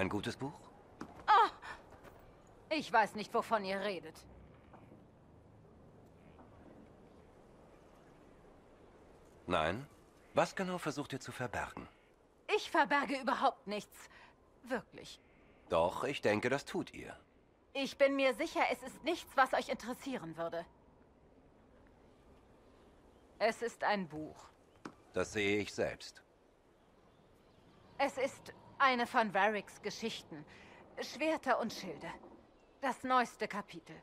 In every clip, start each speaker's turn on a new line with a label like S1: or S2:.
S1: Ein gutes Buch?
S2: Ich weiß nicht, wovon ihr redet.
S1: Nein? Was genau versucht ihr zu verbergen?
S2: Ich verberge überhaupt nichts. Wirklich.
S1: Doch, ich denke, das tut ihr.
S2: Ich bin mir sicher, es ist nichts, was euch interessieren würde. Es ist ein Buch.
S1: Das sehe ich selbst.
S2: Es ist eine von Varricks Geschichten. Schwerter und Schilde. Das neueste Kapitel.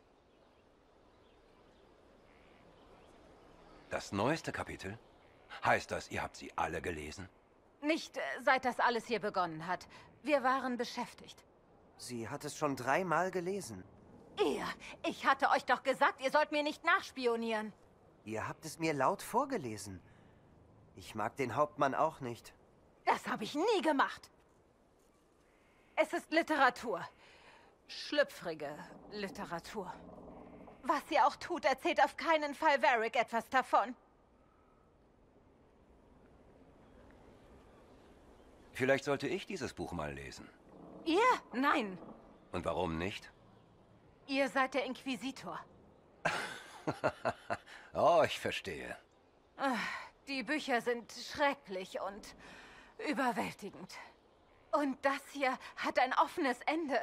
S1: Das neueste Kapitel? Heißt das, ihr habt sie alle gelesen?
S2: Nicht äh, seit das alles hier begonnen hat. Wir waren beschäftigt.
S3: Sie hat es schon dreimal gelesen.
S2: Ihr, ich hatte euch doch gesagt, ihr sollt mir nicht nachspionieren.
S3: Ihr habt es mir laut vorgelesen. Ich mag den Hauptmann auch nicht.
S2: Das habe ich nie gemacht. Es ist Literatur. Schlüpfrige Literatur. Was ihr auch tut, erzählt auf keinen Fall Varric etwas davon.
S1: Vielleicht sollte ich dieses Buch mal lesen.
S2: Ihr? Nein.
S1: Und warum nicht?
S2: Ihr seid der Inquisitor.
S1: oh, ich verstehe.
S2: Die Bücher sind schrecklich und überwältigend. Und das hier hat ein offenes Ende.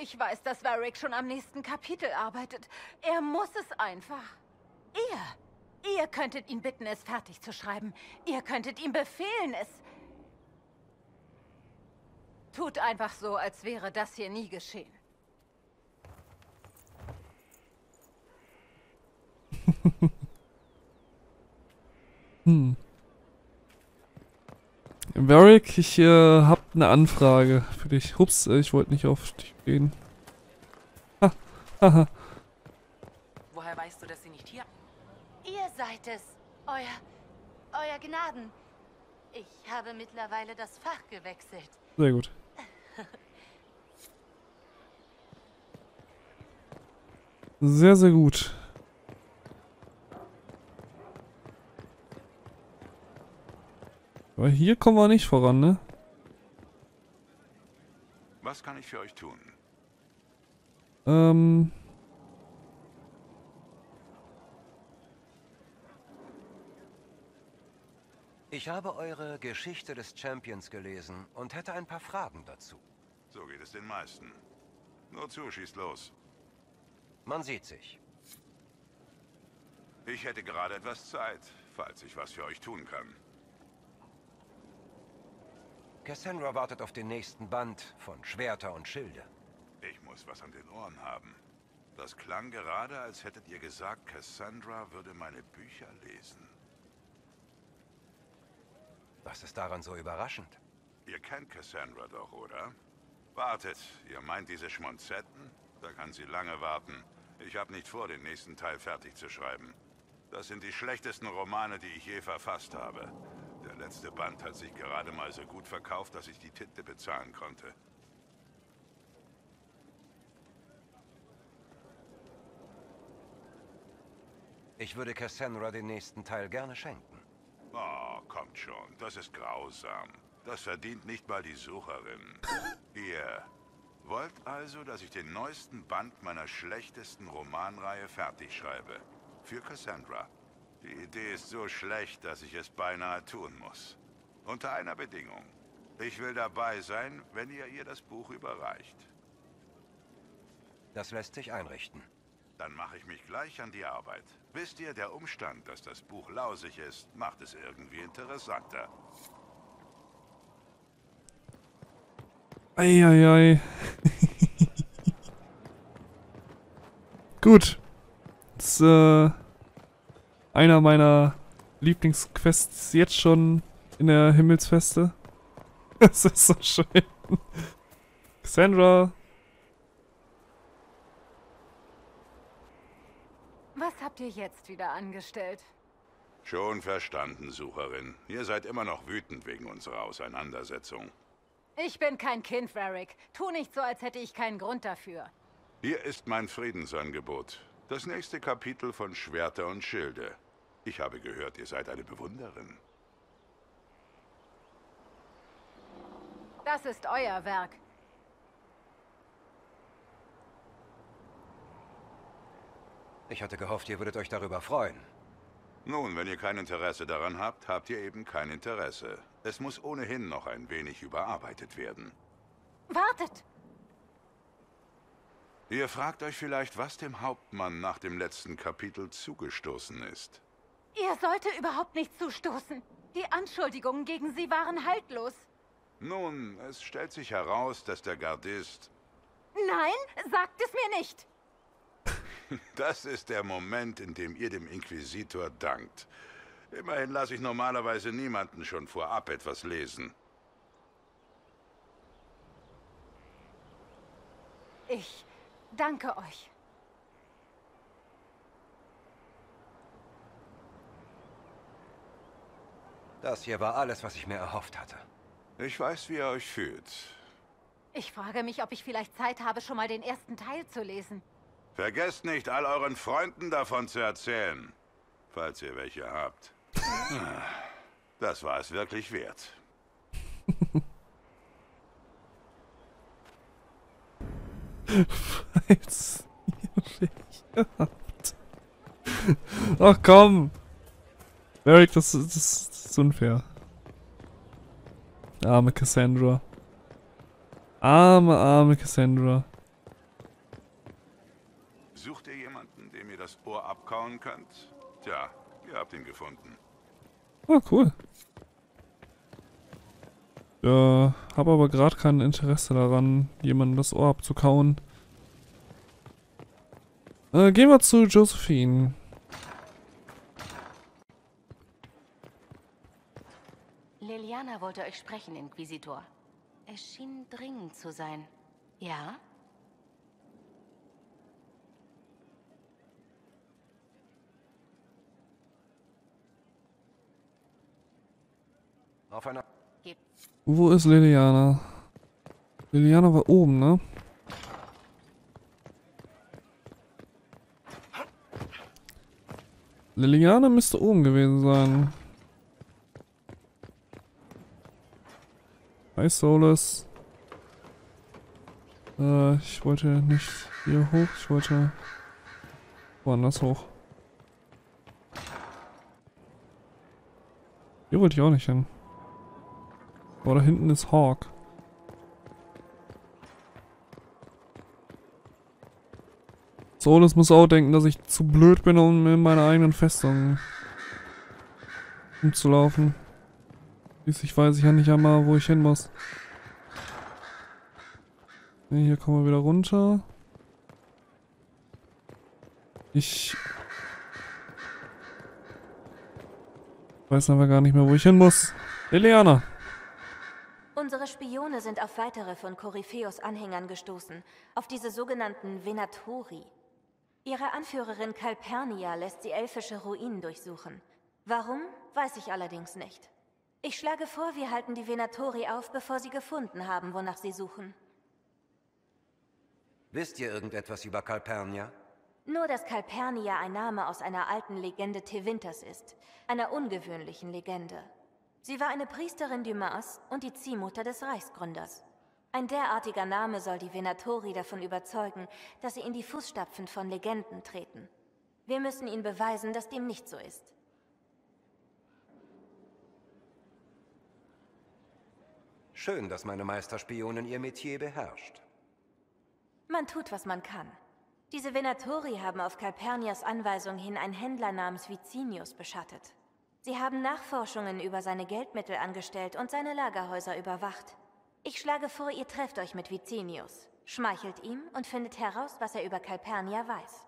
S2: Ich weiß, dass Varric schon am nächsten Kapitel arbeitet. Er muss es einfach. Ihr. Ihr könntet ihn bitten, es fertig zu schreiben. Ihr könntet ihm befehlen, es... Tut einfach so, als wäre das hier nie geschehen.
S4: Hm. Varric, ich äh, hab eine Anfrage für dich. Hups, äh, ich wollte nicht auf dich gehen. Ha, haha.
S5: Woher weißt du, dass sie nicht hier...
S6: Ihr seid es, euer, euer Gnaden. Ich habe mittlerweile das Fach gewechselt.
S4: Sehr gut. Sehr, sehr gut. Aber hier kommen wir nicht voran, ne?
S7: Was kann ich für euch tun?
S4: Ähm.
S1: Ich habe eure Geschichte des Champions gelesen und hätte ein paar Fragen dazu.
S7: So geht es den meisten. Nur zu, schießt los.
S1: Man sieht sich.
S7: Ich hätte gerade etwas Zeit, falls ich was für euch tun kann.
S1: Cassandra wartet auf den nächsten Band von Schwerter und Schilde.
S7: Ich muss was an den Ohren haben. Das klang gerade, als hättet ihr gesagt, Cassandra würde meine Bücher lesen.
S1: Was ist daran so überraschend?
S7: Ihr kennt Cassandra doch, oder? Wartet, ihr meint diese Schmonzetten? Da kann sie lange warten. Ich habe nicht vor, den nächsten Teil fertig zu schreiben. Das sind die schlechtesten Romane, die ich je verfasst habe. Letzte Band hat sich gerade mal so gut verkauft, dass ich die Tinte bezahlen konnte.
S1: Ich würde Cassandra den nächsten Teil gerne schenken.
S7: Oh, kommt schon. Das ist grausam. Das verdient nicht mal die Sucherin. Ihr wollt also, dass ich den neuesten Band meiner schlechtesten Romanreihe fertig schreibe. Für Cassandra. Die Idee ist so schlecht, dass ich es beinahe tun muss. Unter einer Bedingung. Ich will dabei sein, wenn ihr ihr das Buch überreicht.
S1: Das lässt sich einrichten.
S7: Dann mache ich mich gleich an die Arbeit. Wisst ihr, der Umstand, dass das Buch lausig ist, macht es irgendwie interessanter.
S4: Eieiei. Gut. Das ist äh, einer meiner Lieblingsquests jetzt schon in der Himmelsfeste. Das ist so schön. Cassandra.
S2: Was habt ihr jetzt wieder angestellt?
S7: Schon verstanden, Sucherin. Ihr seid immer noch wütend wegen unserer Auseinandersetzung.
S2: Ich bin kein Kind, Varric. Tu nicht so, als hätte ich keinen Grund dafür.
S7: Hier ist mein Friedensangebot. Das nächste Kapitel von Schwerter und Schilde. Ich habe gehört, ihr seid eine Bewunderin.
S2: Das ist euer Werk.
S1: Ich hatte gehofft, ihr würdet euch darüber freuen.
S7: Nun, wenn ihr kein Interesse daran habt, habt ihr eben kein Interesse. Es muss ohnehin noch ein wenig überarbeitet werden.
S2: Wartet!
S7: Ihr fragt euch vielleicht, was dem Hauptmann nach dem letzten Kapitel zugestoßen ist.
S2: Ihr sollte überhaupt nicht zustoßen. Die Anschuldigungen gegen sie waren haltlos.
S7: Nun, es stellt sich heraus, dass der Gardist...
S2: Nein, sagt es mir nicht.
S7: Das ist der Moment, in dem ihr dem Inquisitor dankt. Immerhin lasse ich normalerweise niemanden schon vorab etwas lesen.
S2: Ich danke euch.
S1: Das hier war alles, was ich mir erhofft hatte.
S7: Ich weiß, wie ihr euch fühlt.
S2: Ich frage mich, ob ich vielleicht Zeit habe, schon mal den ersten Teil zu lesen.
S7: Vergesst nicht, all euren Freunden davon zu erzählen. Falls ihr welche habt. Das war es wirklich wert.
S4: Falls ihr welche habt. Ach komm! Merrick, das, das, das ist unfair. Arme Cassandra. Arme, arme Cassandra.
S7: Sucht ihr jemanden, dem ihr das Ohr abkauen könnt? Tja, ihr habt ihn gefunden.
S4: Oh, cool. Ja, habe aber gerade kein Interesse daran, jemandem das Ohr abzukauen. Äh, gehen wir zu Josephine.
S6: Liliana wollte euch sprechen, Inquisitor. Es schien dringend zu sein. Ja?
S1: Auf einer...
S4: Wo ist Liliana? Liliana war oben, ne? Liliana müsste oben gewesen sein. Hi Solus. Äh, ich wollte nicht hier hoch, ich wollte woanders hoch. Hier wollte ich auch nicht hin. Aber da hinten ist Hawk. Solus muss auch denken, dass ich zu blöd bin, um in meiner eigenen Festung umzulaufen. Schließlich weiß ich ja nicht einmal, wo ich hin muss. Hier kommen wir wieder runter. Ich weiß aber gar nicht mehr, wo ich hin muss. Liliana.
S8: Unsere Spione sind auf weitere von Korypheus Anhängern gestoßen, auf diese sogenannten Venatori. Ihre Anführerin Calpernia lässt sie elfische Ruinen durchsuchen. Warum, weiß ich allerdings nicht. Ich schlage vor, wir halten die Venatori auf, bevor sie gefunden haben, wonach sie suchen.
S1: Wisst ihr irgendetwas über Calpernia?
S8: Nur, dass Calpernia ein Name aus einer alten Legende Tevinters ist. Einer ungewöhnlichen Legende. Sie war eine Priesterin Dumas und die Ziehmutter des Reichsgründers. Ein derartiger Name soll die Venatori davon überzeugen, dass sie in die Fußstapfen von Legenden treten. Wir müssen ihnen beweisen, dass dem nicht so ist.
S1: Schön, dass meine Meisterspionin ihr Metier beherrscht.
S8: Man tut, was man kann. Diese Venatori haben auf Calpernias Anweisung hin einen Händler namens Vicinius beschattet. Sie haben Nachforschungen über seine Geldmittel angestellt und seine Lagerhäuser überwacht. Ich schlage vor, ihr trefft euch mit Vicinius, schmeichelt ihm und findet heraus, was er über Calpernia weiß.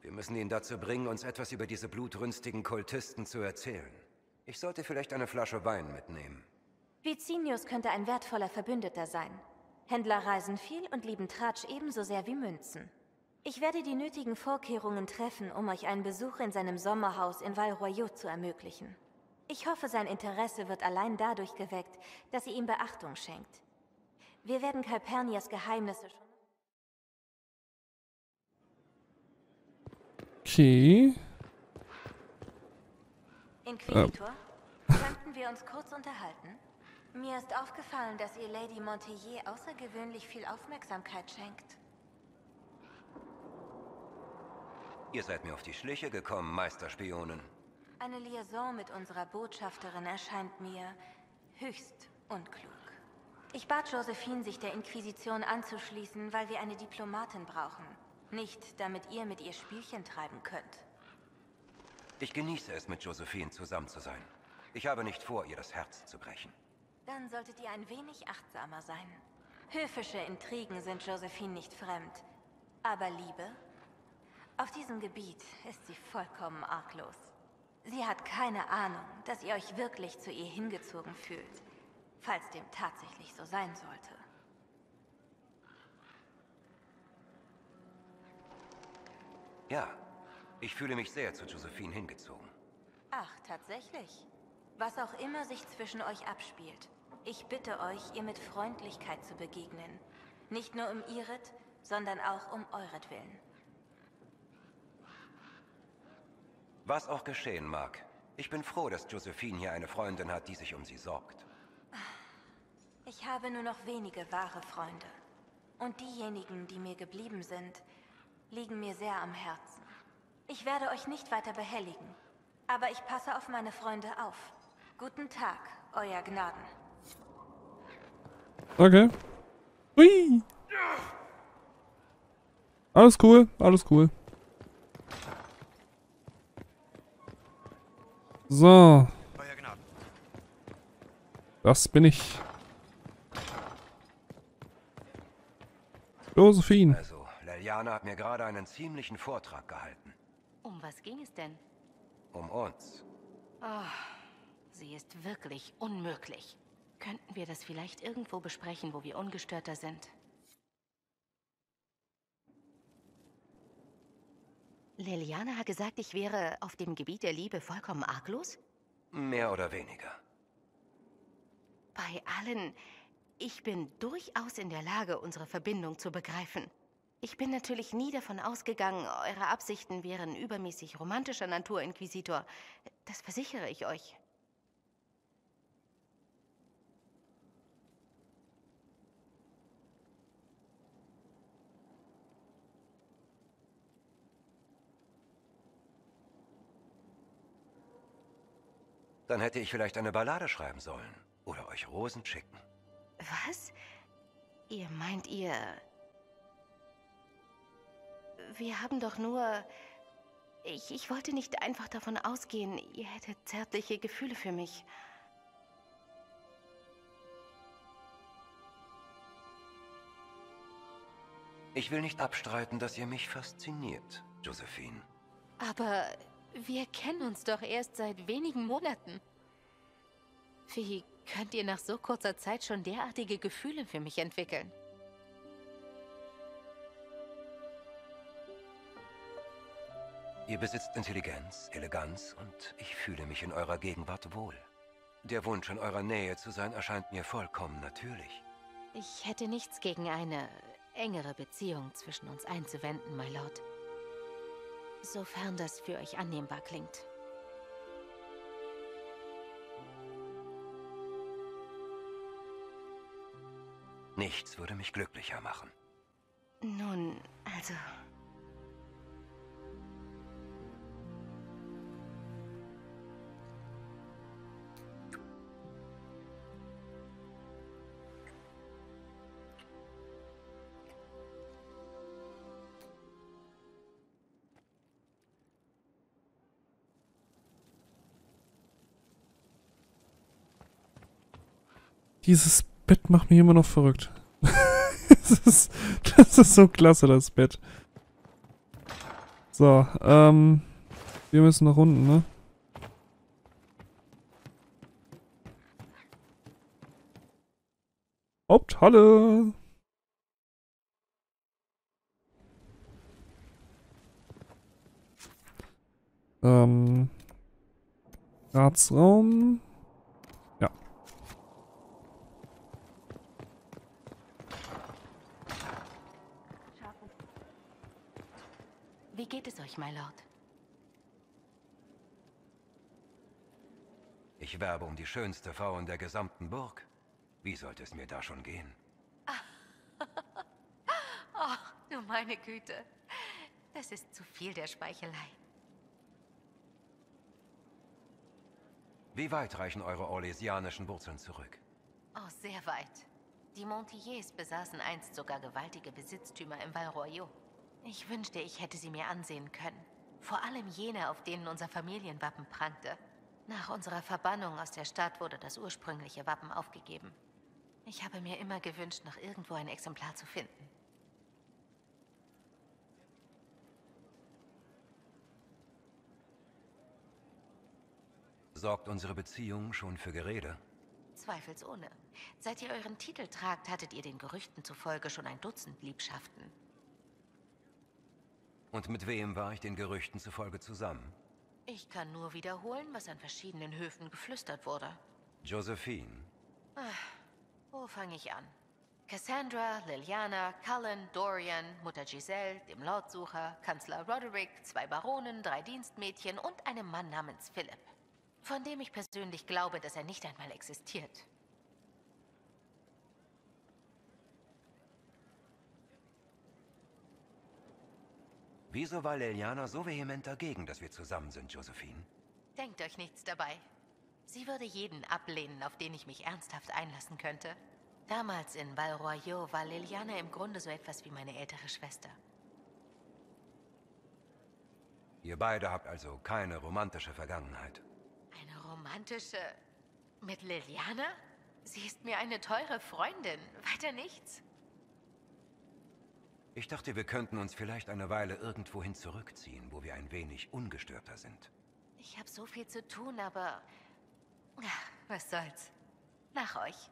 S1: Wir müssen ihn dazu bringen, uns etwas über diese blutrünstigen Kultisten zu erzählen. Ich sollte vielleicht eine Flasche Wein mitnehmen.
S8: Vicinius könnte ein wertvoller Verbündeter sein. Händler reisen viel und lieben Tratsch ebenso sehr wie Münzen. Ich werde die nötigen Vorkehrungen treffen, um euch einen Besuch in seinem Sommerhaus in Val Royaux zu ermöglichen. Ich hoffe, sein Interesse wird allein dadurch geweckt, dass ihr ihm Beachtung schenkt. Wir werden Calpernias Geheimnisse schon...
S4: Okay.
S8: Inquisitor, könnten wir uns kurz unterhalten? Mir ist aufgefallen, dass ihr Lady Montellier außergewöhnlich viel Aufmerksamkeit schenkt.
S1: Ihr seid mir auf die Schliche gekommen, Meisterspionen.
S8: Eine Liaison mit unserer Botschafterin erscheint mir höchst unklug. Ich bat Josephine, sich der Inquisition anzuschließen, weil wir eine Diplomatin brauchen. Nicht, damit ihr mit ihr Spielchen treiben könnt.
S1: Ich genieße es, mit Josephine zusammen zu sein. Ich habe nicht vor, ihr das Herz zu brechen.
S8: Dann solltet ihr ein wenig achtsamer sein. Höfische Intrigen sind Josephine nicht fremd. Aber Liebe? Auf diesem Gebiet ist sie vollkommen arglos. Sie hat keine Ahnung, dass ihr euch wirklich zu ihr hingezogen fühlt, falls dem tatsächlich so sein sollte.
S1: Ja, ich fühle mich sehr zu Josephine hingezogen.
S8: Ach, tatsächlich. Was auch immer sich zwischen euch abspielt, ich bitte euch, ihr mit Freundlichkeit zu begegnen. Nicht nur um ihret, sondern auch um euretwillen.
S1: Was auch geschehen mag, ich bin froh, dass Josephine hier eine Freundin hat, die sich um sie sorgt.
S8: Ich habe nur noch wenige wahre Freunde. Und diejenigen, die mir geblieben sind, liegen mir sehr am Herzen. Ich werde euch nicht weiter behelligen, aber ich passe auf meine Freunde auf. Guten Tag, Euer Gnaden.
S4: Okay. Hui. Alles cool, alles cool. So. Das bin ich. Josephine.
S1: Also, Leliana hat mir gerade einen ziemlichen Vortrag gehalten.
S6: Um was ging es denn?
S1: Um uns.
S6: Sie ist wirklich unmöglich. Könnten wir das vielleicht irgendwo besprechen, wo wir ungestörter sind? Liliana hat gesagt, ich wäre auf dem Gebiet der Liebe vollkommen arglos?
S1: Mehr oder weniger.
S6: Bei allen. Ich bin durchaus in der Lage, unsere Verbindung zu begreifen. Ich bin natürlich nie davon ausgegangen, eure Absichten wären übermäßig romantischer Natur, Inquisitor. Das versichere ich euch.
S1: Dann hätte ich vielleicht eine Ballade schreiben sollen. Oder euch Rosen schicken.
S6: Was? Ihr meint ihr... Wir haben doch nur... Ich, ich wollte nicht einfach davon ausgehen, ihr hättet zärtliche Gefühle für mich.
S1: Ich will nicht abstreiten, dass ihr mich fasziniert, Josephine.
S6: Aber wir kennen uns doch erst seit wenigen Monaten. Wie könnt ihr nach so kurzer Zeit schon derartige Gefühle für mich entwickeln?
S1: Ihr besitzt Intelligenz, Eleganz und ich fühle mich in eurer Gegenwart wohl. Der Wunsch, in eurer Nähe zu sein, erscheint mir vollkommen natürlich.
S6: Ich hätte nichts gegen eine engere Beziehung zwischen uns einzuwenden, my Lord. Sofern das für euch annehmbar klingt.
S1: Nichts würde mich glücklicher machen.
S6: Nun, also...
S4: Dieses Bett macht mich immer noch verrückt. das, ist, das ist so klasse, das Bett. So, ähm. Wir müssen nach unten, ne? Haupthalle! Ähm. Ratsraum.
S6: Geht es euch, my Lord?
S1: Ich werbe um die schönste Frau in der gesamten Burg. Wie sollte es mir da schon gehen?
S6: Oh, du meine Güte. Das ist zu viel der Speichelei.
S1: Wie weit reichen eure orlesianischen Wurzeln zurück?
S6: Oh, sehr weit. Die Montilliers besaßen einst sogar gewaltige Besitztümer im Val Royaux. Ich wünschte, ich hätte sie mir ansehen können. Vor allem jene, auf denen unser Familienwappen prangte. Nach unserer Verbannung aus der Stadt wurde das ursprüngliche Wappen aufgegeben. Ich habe mir immer gewünscht, noch irgendwo ein Exemplar zu finden.
S1: Sorgt unsere Beziehung schon für Gerede?
S6: Zweifelsohne. Seit ihr euren Titel tragt, hattet ihr den Gerüchten zufolge schon ein Dutzend Liebschaften.
S1: Und mit wem war ich den Gerüchten zufolge zusammen?
S6: Ich kann nur wiederholen, was an verschiedenen Höfen geflüstert wurde.
S1: Josephine.
S6: Wo fange ich an? Cassandra, Liliana, Cullen, Dorian, Mutter Giselle, dem Lordsucher, Kanzler Roderick, zwei Baronen, drei Dienstmädchen und einem Mann namens Philipp. Von dem ich persönlich glaube, dass er nicht einmal existiert.
S1: Wieso war Liliana so vehement dagegen, dass wir zusammen sind, Josephine?
S6: Denkt euch nichts dabei. Sie würde jeden ablehnen, auf den ich mich ernsthaft einlassen könnte. Damals in Val Royaux war Liliana im Grunde so etwas wie meine ältere Schwester.
S1: Ihr beide habt also keine romantische Vergangenheit.
S6: Eine romantische... mit Liliana? Sie ist mir eine teure Freundin. Weiter nichts.
S1: Ich dachte, wir könnten uns vielleicht eine Weile irgendwohin zurückziehen, wo wir ein wenig ungestörter sind.
S6: Ich habe so viel zu tun, aber... Was soll's. Nach euch.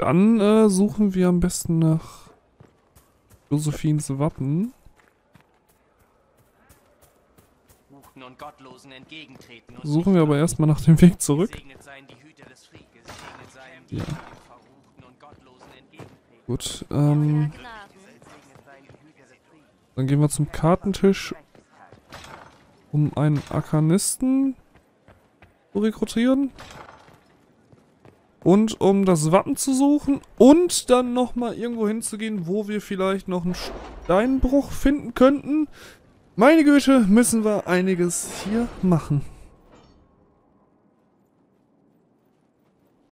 S4: Dann äh, suchen wir am besten nach Josephines Wappen.
S9: Guten und Gottlosen entgegentreten und
S4: Suchen wir aber erstmal nach dem Weg zurück.
S9: Entgegentreten.
S4: Gut, ähm, dann gehen wir zum Kartentisch, um einen Arkanisten zu rekrutieren. Und um das Wappen zu suchen und dann nochmal irgendwo hinzugehen, wo wir vielleicht noch einen Steinbruch finden könnten. Meine Güte, müssen wir einiges hier machen.